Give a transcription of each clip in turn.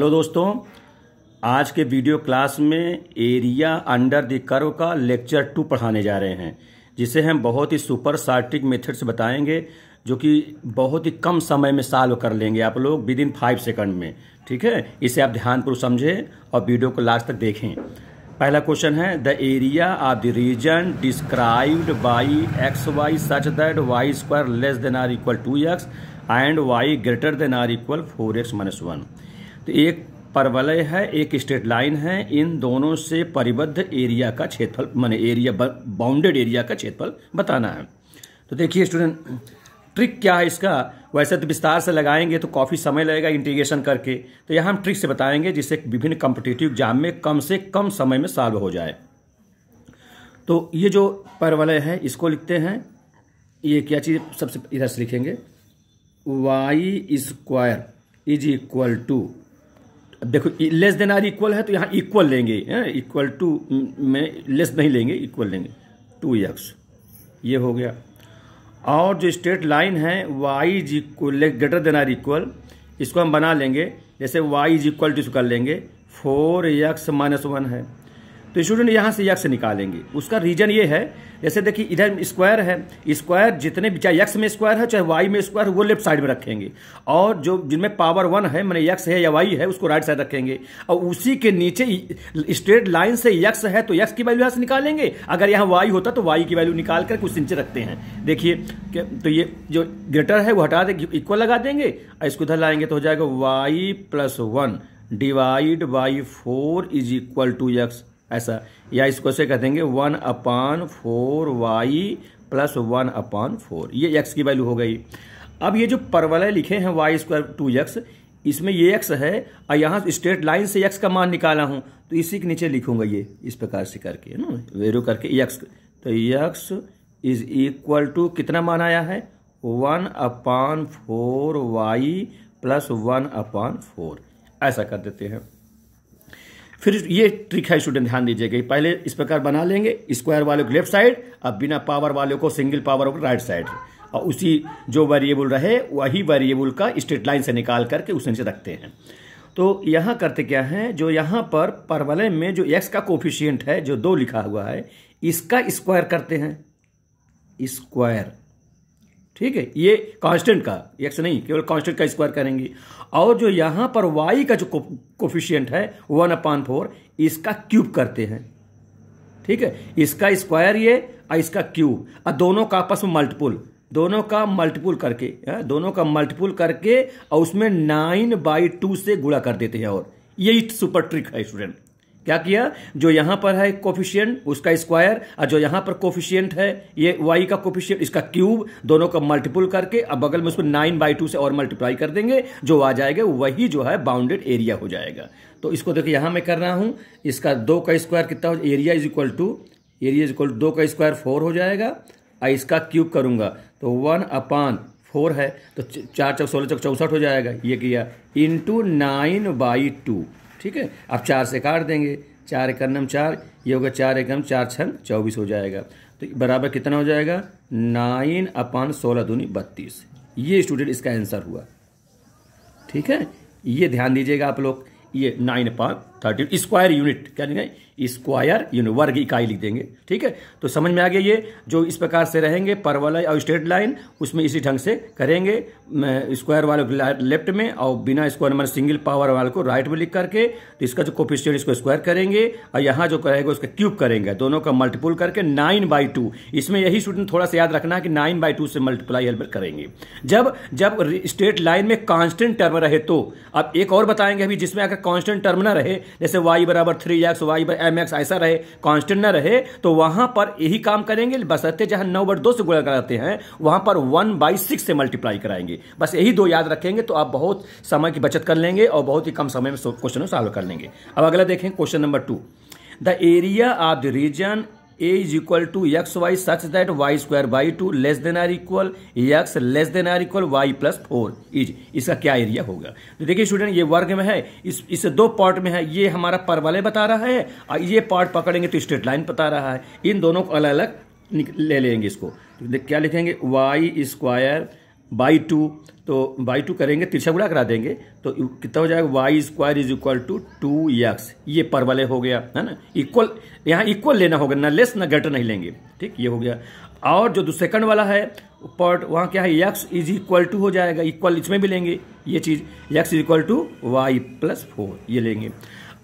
Hello दोस्तों, आज के वीडियो क्लास में एरिया अंडर द कर्व का लेक्चर टू पढ़ाने जा रहे हैं, जिसे हम बहुत ही सुपर सार्टिक मेथड से बताएँगे, जो कि बहुत ही कम समय में सॉल्व कर लेंगे आप लोग विद इन फाइव सेकंड में, ठीक है? इसे आप ध्यानपूर्वक समझें और वीडियो को लास्ट तक देखें। पहला क्वेश्चन है, the area of the region described by x, y such that y square less than or equal to x and y greater than or equal four x minus one. तो एक परवलय है, एक straight line है, इन दोनों से परिबद्ध area का क्षेत्रफल, माने एरिया बाउंडेड एरिया का क्षेत्रफल बताना है। तो देखिए स्टूडेंट ट्रिक क्या है इसका? वैसे तो विस्तार से लगाएँगे तो काफ़ी समय लगेगा इंटीग्रेशन करके। तो यहाँ हम ट्रिक से बताएँगे जिससे विभिन्न कॉम्पिटेटिव एग्ज़ाम में कम से कम समय में सॉल्व हो जाए। तो ये जो परवलय है, इसको लिखते हैं। ये क्या चीज़ सबसे इधर से लिखेंगे? Y square is equal to देखो लेस देन आर इक्वल है तो यहाँ इक्वल लेंगे इक्वल टू में लेस नहीं लेंगे इक्वल लेंगे टू एक्स ये हो गया। और जो स्ट्रेट लाइन है y is equal greater than or equal इसको हम बना लेंगे, जैसे वाई इज़ इक्वल टू इसको कर लेंगे फोर एक्स माइनस वन है। तो स्टूडेंट यहाँ से यक्स निकालेंगे। उसका रीजन ये है, जैसे देखिए इधर स्क्वायर है स्क्वायर जितने भी, चाहे यक्स में स्क्वायर है, चाहे वाई में स्क्वायर वो लेफ़्ट साइड में रखेंगे। और जो, जिनमें पावर वन है, मैंने यक्स है या वाई है, उसको राइट साइड रखेंगे। और उसी के नीचे स्ट्रेट लाइन से यक्स है तो यक्स की वैल्यू यहाँ से निकालेंगे। अगर यहाँ वाई होता तो वाई की वैल्यू निकाल कर कुछ नीचे रखते हैं। देखिए तो ये जो ग्रेटर है, वो हटा दे इक्वल लगा देंगे, और इसको उधर लाएँगे तो हो जाएगा y plus one divide by four is equal to x ऐसा। या इसको से कह देंगे one upon four y plus one upon four ये एक्स की वैल्यू हो गई। अब ये जो परवलय लिखे हैं वाई स्क्वायर टू एक्स इसमें ये एक्स है, और यहाँ स्ट्रेट लाइन से एक्स का मान निकाला हूँ तो इसी के नीचे लिखूँगा ये, इस प्रकार से करके ना? वेरो करके एक्स तो एक्स इज़ इक्वल टू कितना मान आया है? One upon four y plus one upon four ऐसा कर देते हैं। फिर ये ट्रिक है स्टूडेंट ध्यान दीजिएगा पहले इस प्रकार बना लेंगे स्क्वायर वाले को लेफ़्ट साइड अब बिना पावर वाले को सिंगल पावर को राइट साइड और उसी जो वेरिएबल रहे, वही वेरिएबल का स्ट्रेट लाइन से निकाल करके उस नीचे रखते हैं। तो यहाँ करते क्या है, जो यहाँ पर परवलय में जो एक्स का कोफिशियंट है, जो दो लिखा हुआ है, इसका स्क्वायर करते हैं। स्क्वायर ठीक है, ये कांस्टेंट का एक्स नहीं, केवल कांस्टेंट का स्क्वायर करेंगे। और जो यहाँ पर वाई का जो कोफिशियंट है वन अपान फोर इसका क्यूब करते हैं। ठीक है, इसका स्क्वायर ये और इसका क्यूब और दोनों का आपस में मल्टीपुल दोनों का मल्टीपुल करके, है? दोनों का मल्टीपुल करके, और उसमें नाइन बाई टू से गुणा कर देते हैं और। यही सुपर ट्रिक है स्टूडेंट क्या किया? जो यहाँ पर है कोफिशियंट उसका स्क्वायर और जो यहाँ पर कोफिशियंट है, ये वाई का कोफिशियंट इसका क्यूब दोनों का मल्टीपुल करके, अब बगल में उसको नाइन बाई टू से और मल्टीप्लाई कर देंगे, जो आ जाएगा, वही जो है बाउंडेड एरिया हो जाएगा। तो इसको देखिए यहाँ मैं कर रहा हूँ, इसका दो का स्क्वायर कितना हो area is equal to area is equal to दो का स्क्वायर फोर हो जाएगा, और इसका क्यूब करूँगा। तो वन अपान फोर है तो चार चौक सोलह चौक चौसठ हो जाएगा। ये किया इंटू नाइन बाई टू ठीक है? आप चार से काट देंगे। चार एक नम चार, ये होगा चार एकम चार छंग चौबीस हो जाएगा। तो बराबर कितना हो जाएगा? नाइन अपान सोलह दूनी बत्तीस। ये स्टूडेंट इसका आंसर हुआ। ठीक है? ये ध्यान दीजिएगा आप लोग। ये nine upon thirty square unit क्या लिखेंगे स्क्वायर यूनिट वर्ग इकाई लिख देंगे, ठीक है? तो समझ में आ गया ये, जो इस प्रकार से रहेंगे, परवलय और स्ट्रेट लाइन उसमें इसी ढंग से करेंगे स्क्वायर वाले लेफ़्ट में और बिना स्क्वायर मतलब सिंगल पावर वाले को राइट में लिख करके तो इसका जो कोफिशियंट इसको स्क्वायर करेंगे, और यहाँ जो करेगा, उसका क्यूब करेंगे, दोनों का मल्टीपुल करके नाइन बाई टू इसमें यही स्टूडेंट थोड़ा सा याद रखना है कि नाइन बाई टू से मल्टीप्लाई हेल्प करेंगे। जब जब स्ट्रेट लाइन में कांस्टेंट टर्म रहे तो अब एक और बताएँगे अभी जिसमें अगर कांस्टेंट टर्म ना रहे जैसे वाई बराबर थ्री एक्स वाई बराबर एम एक्स ऐसा रहे कांस्टेंट ना रहे तो वहाँ पर यही काम करेंगे। बसरते जहाँ नौ बट दो से गुणा कराते हैं, वहाँ पर वन बाई सिक्स से मल्टीप्लाई कराएँगे। बस यही दो याद रखेंगे तो आप बहुत समय की बचत कर लेंगे और बहुत ही कम समय में क्वेश्चन सॉल्व कर लेंगे। अब अगला देखें question number two the area of the region a is equal to x, y such that y square by 2 less than or equal, x less than or equal, y plus 4 is इसका क्या area होगा? तो देखिए student ये वर्ग में है। इस, इसे दो पार्ट में है। ये हमारा परवलय बता रहा है और ये पार्ट पकड़ेंगे तो स्ट्रेट लाइन बता रहा है। इन दोनों को अलग अलग ले लेंगे इसको। तो क्या लिखेंगे? वाई स्क्वायर बाई टू तो बाई टू करेंगे, तिरछा गुणा करा देंगे तो कितना हो जाएगा? Y square is equal to two x. ये पर वाले हो गया, है ना? इक्वल, यहाँ इक्वल लेना होगा, ना लेस, ना ग्रेटर नहीं लेंगे। ठीक, ये हो गया। और जो सेकंड वाला है पॉट वहाँ क्या है? एक्स इज़ इक्वल टू हो जाएगा, इक्वल इसमें भी लेंगे, ये चीज़, x is equal to y plus four, ये लेंगे।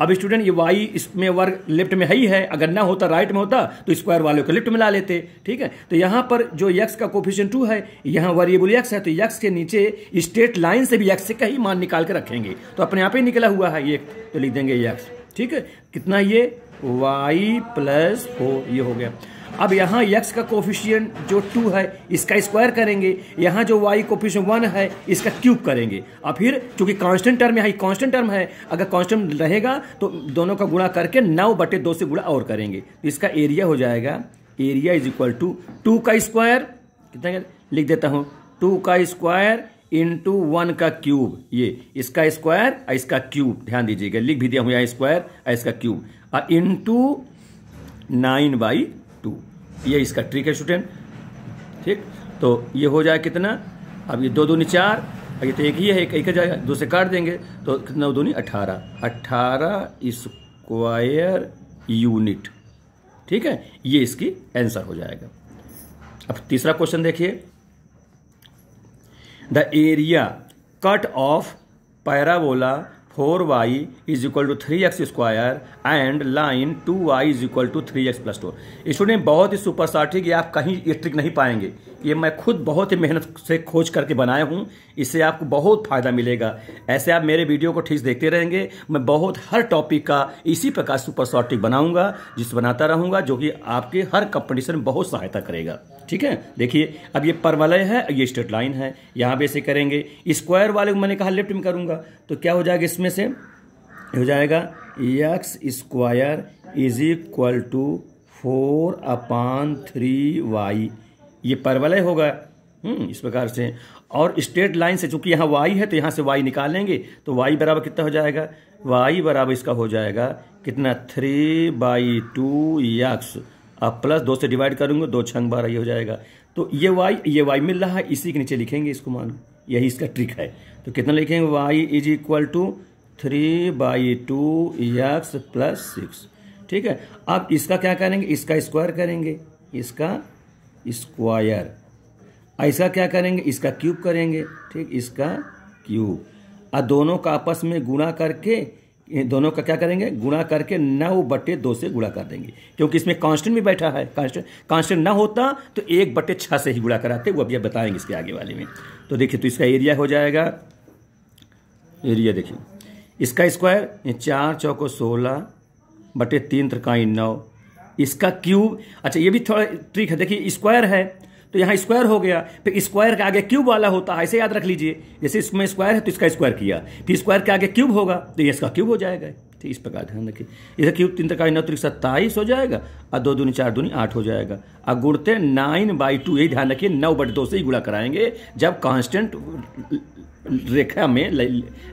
अब स्टूडेंट ये वाई इसमें वर्ग लेफ़्ट में है ही है। अगर ना होता राइट में होता तो स्क्वायर वाले को लेफ़्ट में ला लेते, ठीक है? तो यहाँ पर जो यक्स का कोफिशन टू है, यहाँ वेरिएबल यक्स है तो यक्स के नीचे स्ट्रेट लाइन से भी यक्स का ही मान निकाल के रखेंगे। तो अपने आप ही निकला हुआ है ये। तो लिख देंगे यक्स ठीक है? कितना ये? वाई प्लस फोर ये हो गया। अब यहाँ x का कोफिशियंट जो टू है, इसका स्क्वायर करेंगे। यहाँ जो y कोफिशियंट वन है, इसका क्यूब करेंगे। और फिर, चूँकि कांस्टेंट टर्म यहाँ कांस्टेंट टर्म है, अगर कांस्टेंट रहेगा तो दोनों का गुणा करके नौ बटे दो से गुणा और करेंगे। इसका एरिया हो जाएगा। Area is equal to two का स्क्वायर कितना लिख देता हूँ? टू का स्क्वायर इंटू वन का क्यूब ये, इसका स्क्वायर और इसका क्यूब ध्यान दीजिएगा, लिख भी दिया हूँ स्क्वायर और इसका क्यूब और इंटू नाइन बाई टू ये इसका ट्रिक है स्टूडेंट ठीक? तो ये हो जाए कितना? अब ये दो दूनी चार ये तो एक ही है, एक एक जाएगा, दो से काट देंगे तो कितना दूनी? अठारह. अठारह स्क्वायर यूनिट ठीक है? ये इसकी आंसर हो जाएगा. अब तीसरा क्वेश्चन देखिए. The area cut off parabola four y is equal to three x square and line two y is equal to three x plus two student बहुत ही सुपर सार्टिक ये आप कहीं ये ट्रिक नहीं पाएँगे। ये मैं खुद बहुत ही मेहनत से खोज करके बनाया हूँ। इससे आपको बहुत फ़ायदा मिलेगा। ऐसे आप मेरे वीडियो को ठीक देखते रहेंगे। मैं बहुत हर टॉपिक का इसी प्रकार सुपर सार्टिक बनाऊँगा, जिस बनाता रहूँगा, जो कि आपके हर कंपटीशन में बहुत सहायता करेगा। ठीक है? देखिए, अब ये परवलय है ये स्ट्रेट लाइन है। यहाँ पे ऐसे करेंगे। स्क्वायर वाले को मैंने कहा लेफ़्ट में करूँगा। तो क्या हो जाएगा इसमें से? हो जाएगा x square is equal to four upon three y ये परवलय होगा। इस प्रकार से। और स्ट्रेट लाइन से चूँकि यहाँ वाई है तो यहाँ से वाई निकालेंगे तो वाई बराबर कितना हो जाएगा? वाई बराबर इसका हो जाएगा कितना? थ्री बाई टू यक्स अब प्लस दो से डिवाइड करूँगा, दो छंग बारह, ये हो जाएगा। तो ये वाई ये वाई मिल रहा है, इसी के नीचे लिखेंगे इसको मान। यही इसका ट्रिक है। तो कितना लिखेंगे? Y is equal to three by two x plus six. ठीक है? अब इसका क्या करेंगे? इसका स्क्वायर करेंगे। इसका स्क्वायर। ऐसा क्या करेंगे? इसका क्यूब करेंगे। ठीक, इसका क्यूब और दोनों का आपस में गुणा करके दोनों का क्या करेंगे? गुणा करके नौ बटे दो से गुणा कर देंगे। क्योंकि इसमें कांस्टेंट भी बैठा है। कांस्टेंट कांस्टेंट ना होता तो एक बटे छः से ही गुणा कराते। वो अभी आप बताएँगे इसके आगे वाले में। तो देखिए तो इसका एरिया हो जाएगा। एरिया देखिए। इसका स्क्वायर चार चौको सोलह बटे तीन त्रिकाई नौ। इसका क्यूब अच्छा ये भी थोड़ा ट्रिक है। देखिए स्क्वायर है। तो यहाँ स्क्वायर हो गया। फिर स्क्वायर के आगे क्यूब वाला होता है, ऐसे याद रख लीजिए। जैसे इसमें स्क्वायर है तो इसका स्क्वायर किया। फिर स्क्वायर के आगे क्यूब होगा तो ये इसका क्यूब हो जाएगा। ठीक, इस प्रकार ध्यान रखिए। इसका क्यूब तीन तक नौ त्रिक सत्ताईस हो जाएगा, और दो दूनी चार दूनी आठ हो जाएगा। और गुड़ते नाइन बाई टू यही ध्यान रखिए, नौ बट दो से ही गुड़ा कराएँगे, जब कांस्टेंट रेखा में,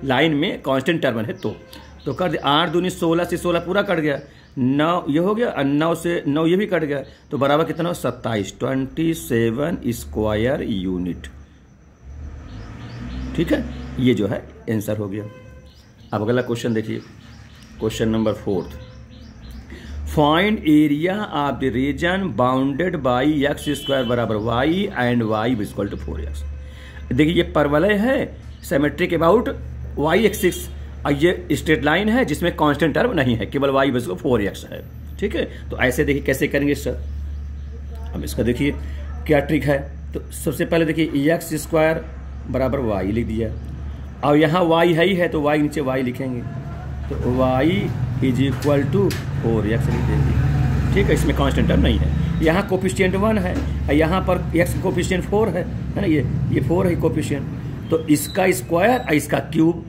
लाइन में कांस्टेंट टर्मन है तो। तो कर दे, आठ दूनी सोलह से सोलह पूरा कट गया। नौ, ये हो गया नौ से, नौ ये भी कट गया। तो बराबर कितना सत्ताईस। ट्वेंटी सेवन स्क्वायर यूनिट ठीक है? ये जो है आंसर हो गया। अब अगला क्वेश्चन देखिए। Question number fourth find area of the region bounded by x square बराबर y and y equal to four x देखिए, ये परवलय है सेमेट्रिक अबाउट वाई एक्सिस ये स्ट्रेट लाइन है जिसमें कांस्टेंट टर्म नहीं है, केवल वाई बस फोर एक्स है। ठीक है? तो ऐसे देखिए कैसे करेंगे सर? अब इसका देखिए क्या ट्रिक है। तो सबसे पहले देखिए एक्स स्क्वायर बराबर वाई लिख दिया। और यहाँ वाई है ही है तो वाई नीचे वाई लिखेंगे। तो y is equal to four x लिख देंगे। ठीक है? इसमें कॉन्स्टेंट टर्म नहीं है। यहाँ कोपिस्टियंट वन है, और यहाँ पर एक्स कोपिस्टियंट फोर है। है ना ये? ये फोर है कोपिस्टियंट तो इसका स्क्वायर और इसका क्यूब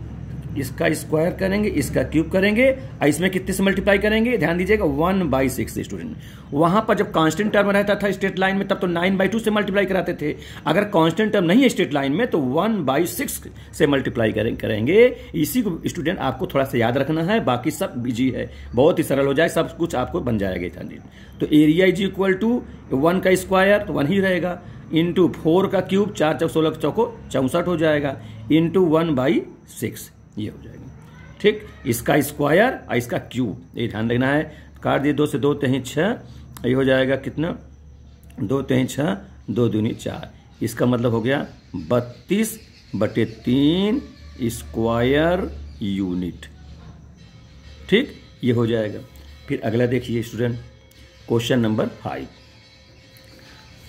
इसका स्क्वायर करेंगे, इसका क्यूब करेंगे और इसमें कितने से मल्टीप्लाई करेंगे? ध्यान दीजिएगा वन बाई सिक्स स्टूडेंट वहाँ पर जब कांस्टेंट टर्म रहता था स्टेट लाइन में, तब तो नाइन बाई टू से मल्टीप्लाई कराते थे। अगर कांस्टेंट टर्म नहीं है स्टेट लाइन में तो वन बाई सिक्स से मल्टीप्लाई करेंगे। इसी को स्टूडेंट आपको थोड़ा सा याद रखना है, बाकी सब बिज़ी है। बहुत ही सरल हो जाए, सब कुछ आपको बन जाएगा, ध्यान दीजिए। तो area is equal to one का स्क्वायर तो वन ही रहेगा। इंटू फोर का क्यूब चार चौक सोलह चौको चौंसठ हो जाएगा। इंटू वन बाई सिक्स ये हो जाएगा। ठीक? इसका स्क्वायर और इसका क्यूब ये ध्यान रखना है। काट दिए दो से दो तेही छः ये हो जाएगा कितना? दो तेही छः दो दूनी चार। इसका मतलब हो गया बत्तीस बटे तीन स्क्वायर यूनिट ठीक? ये हो जाएगा। फिर अगला देखिए student question number five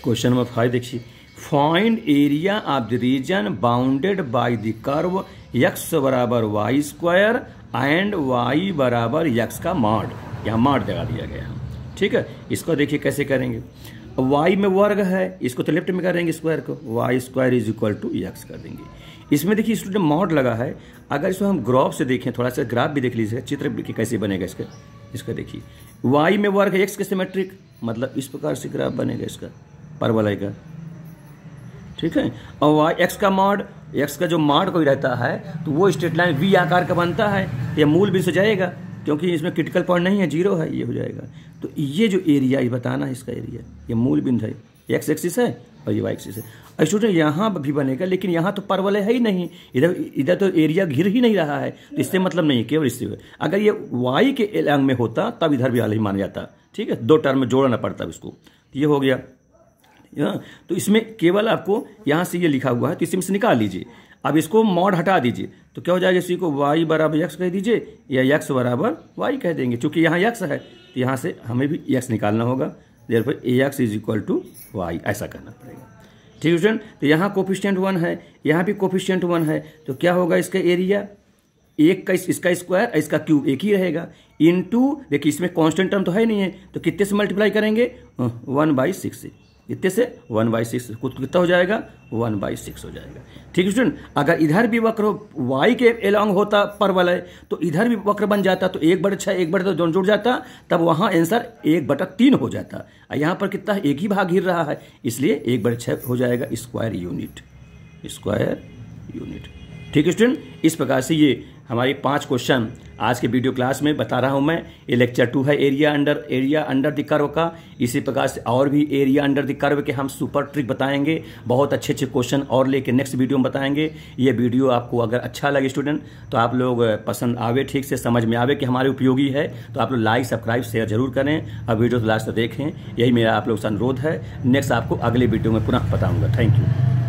question number five देखिए। Find area of the region bounded by the curve x बराबर वाई स्क्वायर एंड वाई बराबर यक्स का मॉड। यहाँ मॉड लगा दिया गया। ठीक है? इसको देखिए कैसे करेंगे। वाई में वर्ग है, इसको तो लेफ़्ट में करेंगे स्क्वायर को। Y square is equal to x कर देंगे। इसमें देखिए स्टूडेंट मॉड लगा है। अगर इसको हम ग्राफ से देखें, थोड़ा सा ग्राफ भी देख लीजिएगा चित्र कैसे बनेगा इसका। इसका देखिए। वाई में वर्ग है एक्स के सिमेट्रिक मतलब इस प्रकार से ग्राफ बनेगा इसका। परवलय का। ठीक है? और वाई एक्स का मॉड एक्स का जो मॉड कोई रहता है तो वो स्ट्रेट लाइन वी आकार का बनता है तो ये मूल भी से जाएगा, क्योंकि इसमें क्रिटिकल पॉइंट नहीं है ज़ीरो है, ये हो जाएगा। तो ये जो एरिया ये बताना है इसका एरिया ये मूल बिंदु है। एक्स एक्सिस है और ये वाई एक्सिस है। स्टूडेंट यहाँ भी बनेगा, लेकिन यहाँ तो परवलय है ही नहीं। इधर इधर तो एरिया घिर ही नहीं रहा है तो इससे मतलब नहीं है, केवल इससे अगर ये वाई के एलांग में होता, तब इधर भी ही माना जाता। ठीक है? दो टर्म में जोड़ना पड़ता इसको। ये हो गया। तो इसमें केवल आपको यहाँ से ये लिखा हुआ है तो इसमें से निकाल लीजिए। अब इसको मॉड हटा दीजिए। तो क्या हो जाएगा, इसी को वाई बराबर यक्स कह दीजिए, या यक्स बराबर वाई कह देंगे। क्योंकि यहाँ यक्स है तो यहाँ से हमें भी यक्स निकालना होगा। देर पर a x is equal to y ऐसा करना पड़ेगा। ठीक है स्टूडेंट तो यहाँ कोफिशियंट वन है, यहाँ भी कोफिशियंट वन है। तो क्या होगा इसका एरिया एक का इसका स्क्वायर इसका क्यूब एक ही रहेगा। इन टू देखिए, इसमें कांस्टेंट टर्म तो है नहीं है तो कितने से मल्टीप्लाई करेंगे? वन बाई सिक्स से इतने से वन बाई सिक्स कुछ कितना हो जाएगा? वन बाई सिक्स हो जाएगा। ठीक है स्टूडेंट अगर इधर भी वक्र वाई के एलॉन्ग होता परवलय तो इधर भी वक्र बन जाता तो एक बटे छः एक बटे तो दोनों जुड़ जाता, तब वहाँ आंसर एक बटा तीन हो जाता। यहाँ पर कितना एक ही भाग गिर रहा है, इसलिए एक बटे छः हो जाएगा स्क्वायर यूनिट स्क्वायर यूनिट ठीक है स्टूडेंट इस प्रकार से ये हमारी पाँच क्वेश्चन आज के वीडियो क्लास में बता रहा हूँ मैं। ये लेक्चर टू है area under area under the curve का। इसी प्रकार से और भी एरिया अंडर द कर्व के हम सुपर ट्रिक बताएँगे। बहुत अच्छे अच्छे क्वेश्चन और लेके नेक्स्ट वीडियो में बताएँगे। ये वीडियो आपको अगर अच्छा लगे स्टूडेंट तो आप लोग पसंद आवे, ठीक से समझ में आवे कि हमारे उपयोगी है तो आप लोग लाइक सब्सक्राइब शेयर ज़रूर करें। और वीडियो तो लास्ट तक देखें। यही मेरा आप लोग से अनुरोध है। नेक्स्ट आपको अगले वीडियो में पुनः बताऊँगा। Thank you